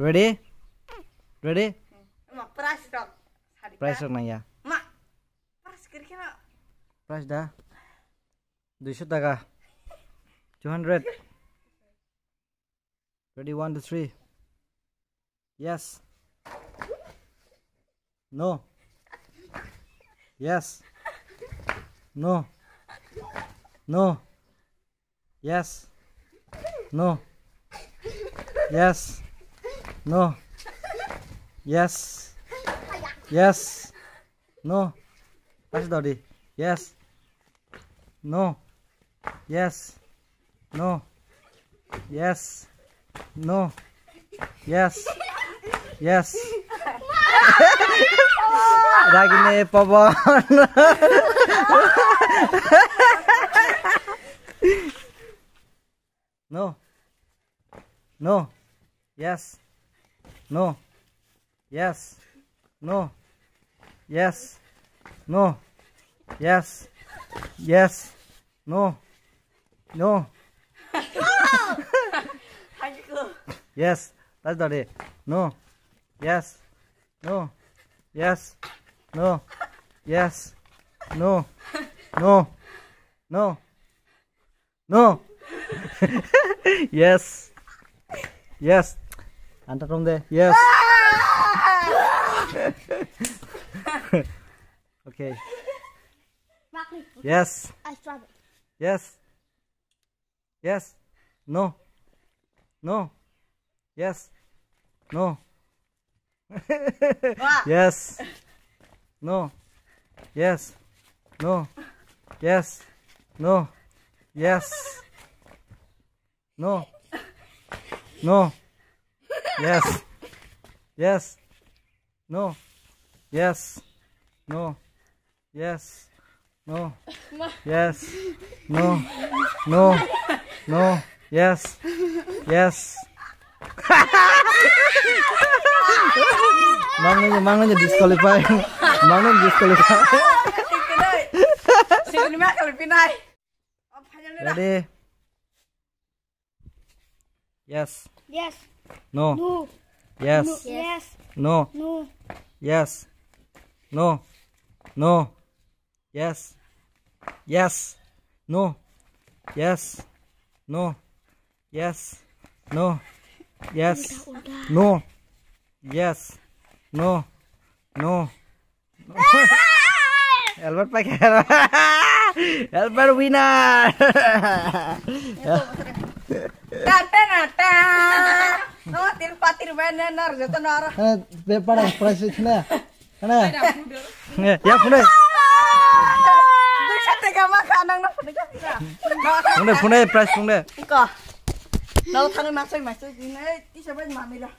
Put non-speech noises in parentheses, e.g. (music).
Ready? Ready? Mak price dok. Price nak ya? Mak price kira-kira. Price dah. 200 টাকা. 200. Ready? One, two, three. Yes. No. Yes. No. No. Yes. No. Yes. No. Yes. Yes. No. That's Daddy. Yes. No. Yes. No. Yes. No. Yes. Yes. (laughs) Ragine Pawan. (laughs) no. No. Yes. No. Yes. No. Yes. No. Yes. Yes. No. No. (laughs) Yes. That's not it. No. Yes. No. Yes. No. Yes. No. No. No. No. (laughs) yes. Yes. Anta from there. Yes. (laughs) okay. Yes. I strawberry. Yes. Yes. No. No. Yes. No. yes. No. Yes. No. Yes. No. Yes. No. No. Yes. Yes. No. Yes. No. Yes. No. Yes. No. No. No. Yes. Yes. Mangannya mangannya disqualify. Mangan disqualify. Ready? Yes. Yes. No. No. Yes. Yes. No. No. Yes. No. No. Yes. Yes. No. Yes. No. Yes. No. Yes. No. Yes. No. No. (laughs) Albert pakai (laughs) Albert winner. Tante nata. No fatir fatir benar jatuh nara bepara proses na na ya punya bisa tega makanan na punya punya price punya kok lalu tangan masuk masuk. Ini tiap hari mami lah